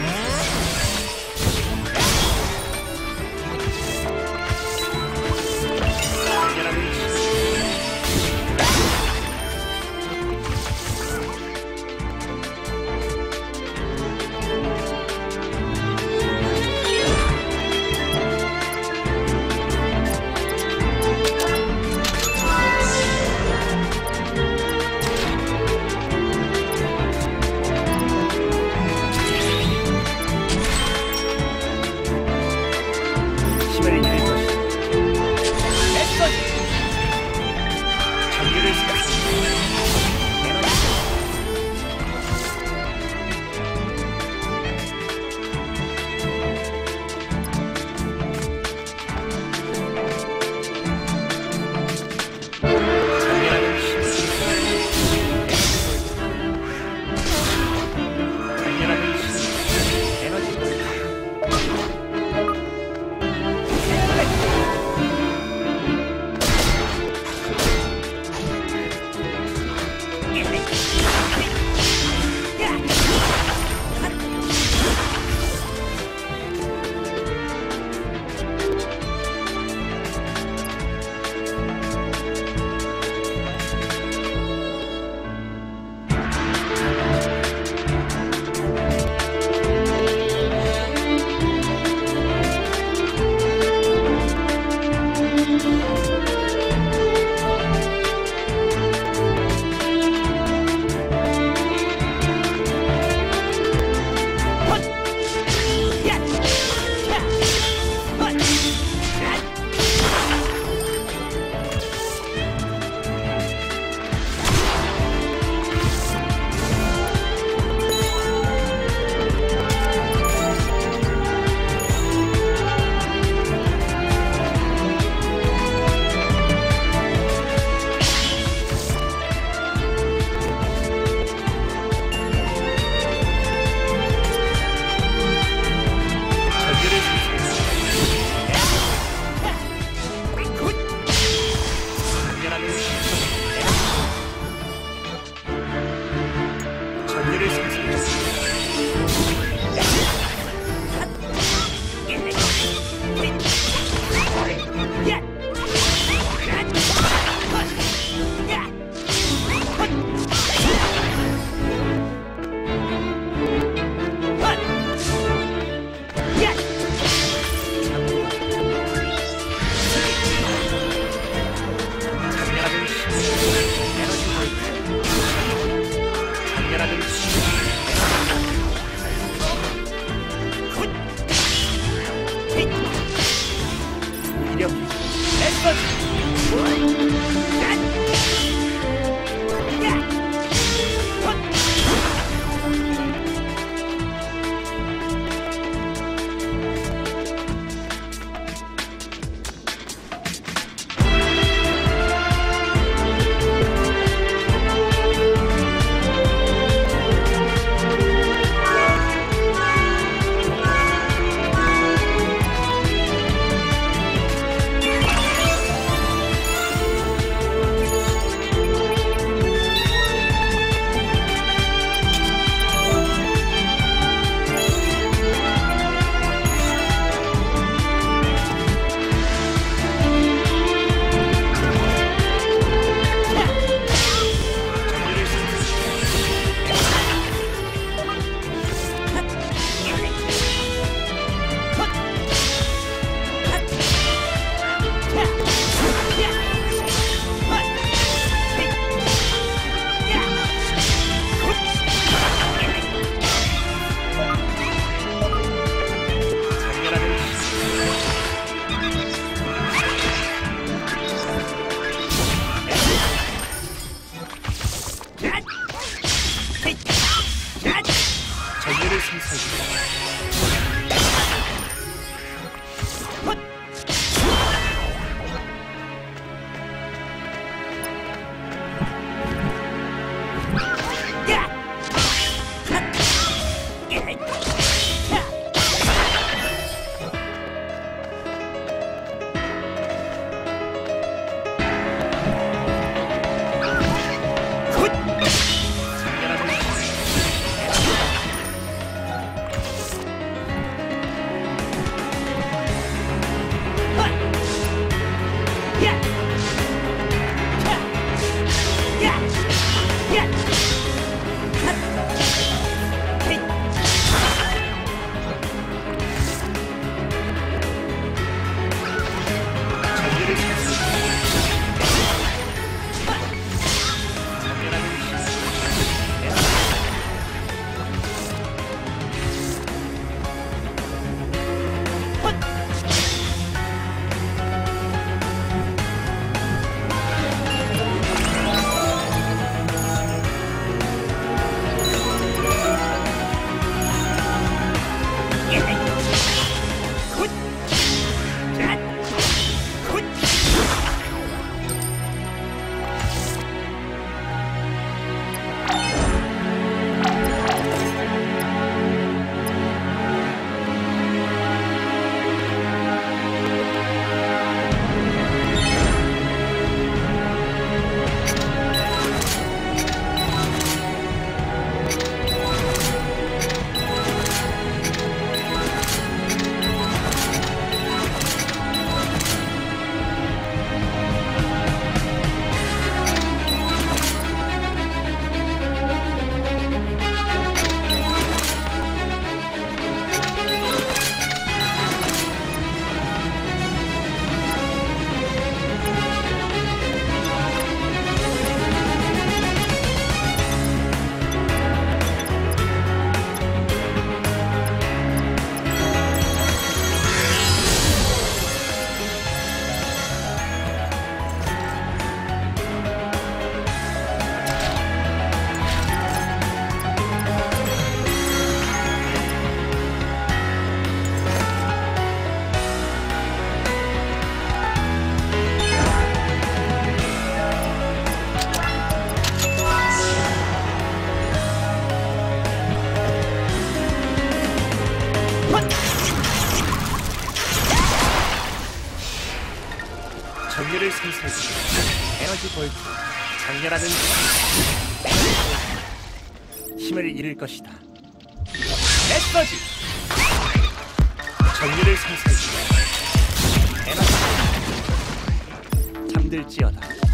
Música entendeu? É isso. 상승해주마. 정의를 상승해주마. 에너지 볼트. 장렬하는 힘을 잃을 것이다. 메서지. 정렬을 상승해주마. 에너지. 잠들지어다.